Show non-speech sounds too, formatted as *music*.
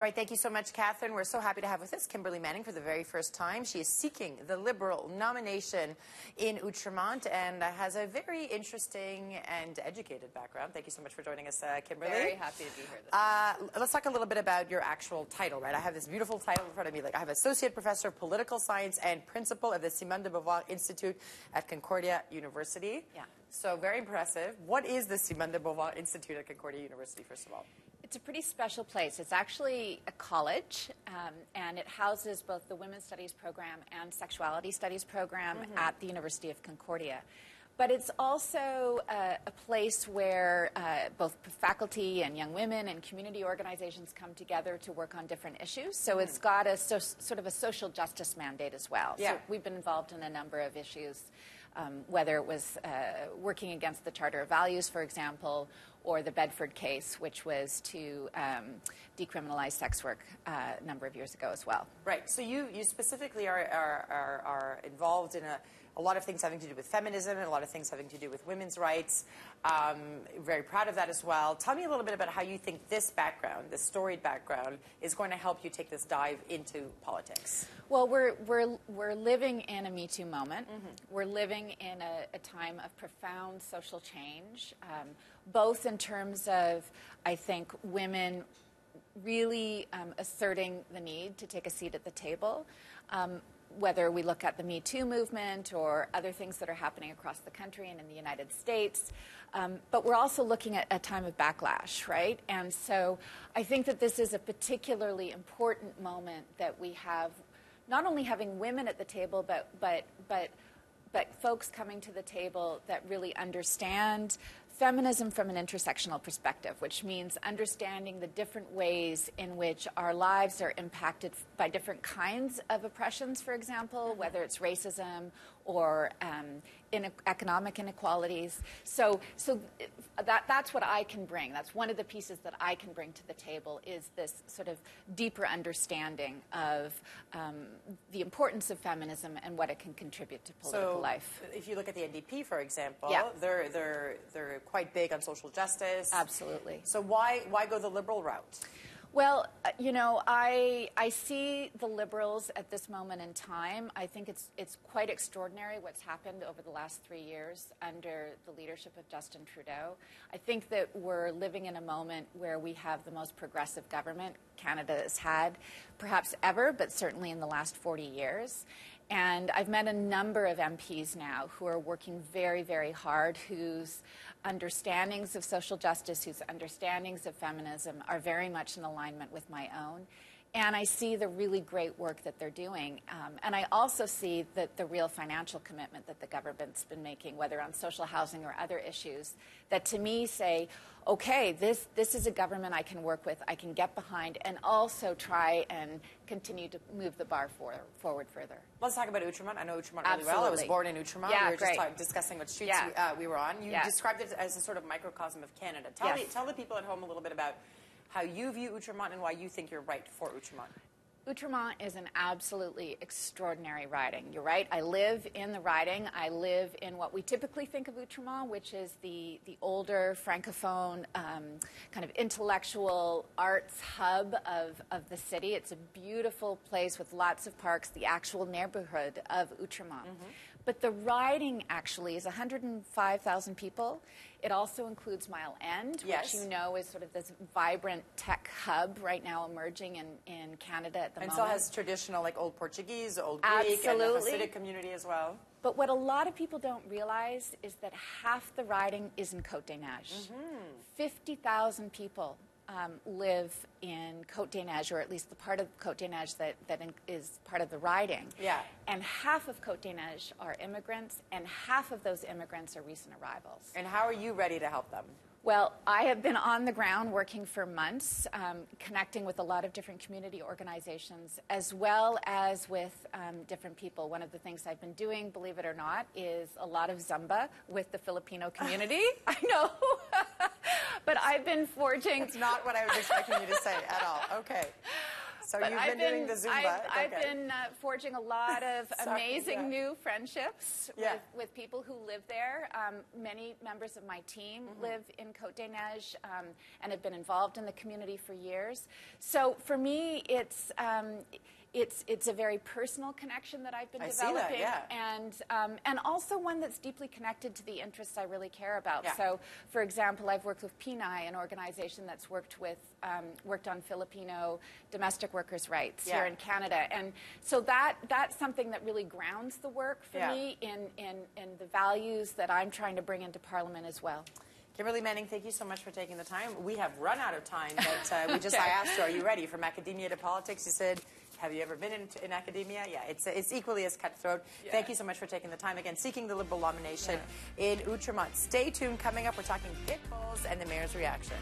All right, thank you so much, Catherine. We're so happy to have with us Kimberley Manning for the very first time. She is seeking the Liberal nomination in Outremont and has a very interesting and educated background. Thank you so much for joining us, uh, Kimberley. Very happy to be here. Uh, let's talk a little bit about your actual title, right? I have this beautiful title in front of me. Like I have Associate Professor of Political Science and Principal of the Simone de Beauvoir Institute at Concordia University. Yeah. So very impressive. What is the Simone de Beauvoir Institute at Concordia University, first of all? It's a pretty special place. It's actually a college, um, and it houses both the Women's Studies program and Sexuality Studies program mm-hmm. at the University of Concordia. But it's also uh, a place where uh, both faculty and young women and community organizations come together to work on different issues. So mm-hmm. it's got a so, sort of a social justice mandate as well. Yeah. So we've been involved in a number of issues um, whether it was uh, working against the Charter of Values, for example, or the Bedford case, which was to um, decriminalize sex work uh, a number of years ago as well. Right. So you, you specifically are, are, are, are involved in a a lot of things having to do with feminism and a lot of things having to do with women's rights. Um, very proud of that as well. Tell me a little bit about how you think this background, this storied background, is going to help you take this dive into politics. Well, we're, we're, we're living in a Me Too moment. Mm-hmm. We're living in a, a, time of profound social change, um, both in terms of, I think, women really um, asserting the need to take a seat at the table. Um, whether we look at the Me Too movement or other things that are happening across the country and in the United States. Um, but we're also looking at a time of backlash, right? And so I think that this is a particularly important moment that we have not only having women at the table, but, but, but, but folks coming to the table that really understand feminism from an intersectional perspective, which means understanding the different ways in which our lives are impacted by different kinds of oppressions, for example, whether it's racism or um, in economic inequalities. So, so that, that's what I can bring. That's one of the pieces that I can bring to the table is this sort of deeper understanding of um, the importance of feminism and what it can contribute to political so life. If you look at the NDP, for example, yeah. they're, they're, they're quite big on social justice. Absolutely. So why, why go the liberal route? Well, uh, you know, I, I see the Liberals at this moment in time. I think it's, it's quite extraordinary what's happened over the last three years under the leadership of Justin Trudeau. I think that we're living in a moment where we have the most progressive government Canada has had, perhaps ever, but certainly in the last 40 years. And I've met a number of MPs now who are working very, very hard, whose understandings of social justice, whose understandings of feminism are very much in alignment with my own. And I see the really great work that they're doing. Um, and I also see that the real financial commitment that the government's been making, whether on social housing or other issues, that to me say, okay, this, this is a government I can work with, I can get behind, and also try and continue to move the bar for, forward further. Let's talk about Outremont. I know Outremont really well. I was born in Outremont. Yeah, we were great. just talk, discussing what streets yeah. we, uh, we, were on. You yeah. described it as a sort of microcosm of Canada. Tell, yes. me, tell the people at home a little bit about how you view Outremont and why you think you're right for Outremont. Outremont is an absolutely extraordinary riding. You're right. I live in the riding. I live in what we typically think of Outremont, which is the, the older francophone um, kind of intellectual arts hub of, of the city. It's a beautiful place with lots of parks, the actual neighborhood of Outremont. Mm-hmm. But the riding actually is 105,000 people. It also includes Mile End, yes. which you know is sort of this vibrant tech hub right now emerging in, in Canada at the and moment. And so has traditional, like Old Portuguese, Old Greek, Absolutely. and the Hasidic community as well. But what a lot of people don't realize is that half the riding is in Cote des Neiges. Mm-hmm. 50,000 people um, live in Cote des or at least the part of Cote Neiges that, that in, is part of the riding. Yeah. And half of Cote des are immigrants, and half of those immigrants are recent arrivals. And how are you ready to help them? Well, I have been on the ground working for months, um, connecting with a lot of different community organizations, as well as with um, different people. One of the things I've been doing, believe it or not, is a lot of Zumba with the Filipino community. *laughs* I know. *laughs* I've been forging. It's not what I was expecting you to say at all. Okay. So But you've I've been, doing the Zumba. I've, I've been uh, forging a lot of Sorry, amazing yeah. new friendships Yeah. with, with people who live there. Um, many members of my team Mm-hmm. live in Cote des Neiges um, and have been involved in the community for years. So for me, it's. Um, it's, it's a very personal connection that I've been I see that, developing, yeah. and um, and also one that's deeply connected to the interests I really care about. Yeah. So, for example, I've worked with PNI, an organization that's worked with um, worked on Filipino domestic workers' rights Yeah. here in Canada, and so that that's something that really grounds the work for me in, in in the values that I'm trying to bring into Parliament as well. Kimberley Manning, thank you so much for taking the time. We have run out of time, but uh, we just *laughs* Okay. I asked you, are you ready from academia to politics? You said, have you ever been in, in academia? Yeah, it's it's equally as cutthroat. Thank you so much for taking the time again, seeking the Liberal nomination in Outremont. Stay tuned. Coming up, we're talking pit bulls and the mayor's reaction.